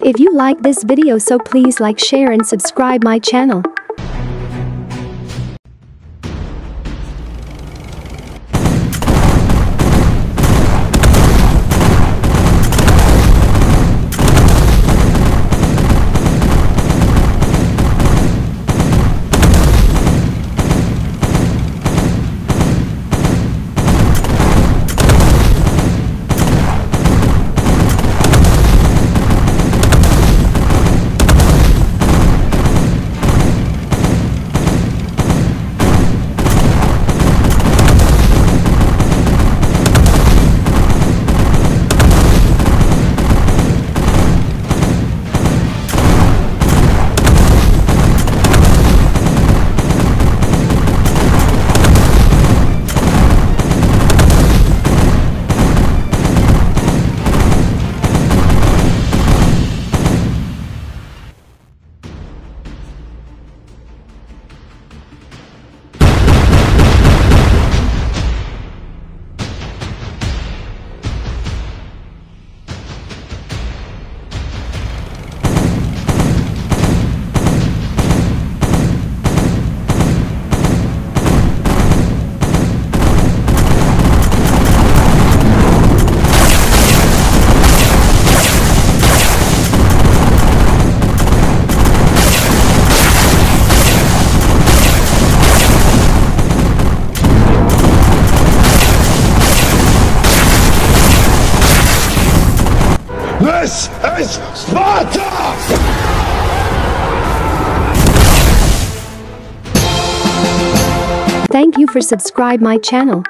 If you like this video so please like share and subscribe my channel. This is Sparta! Thank you for subscribe my channel.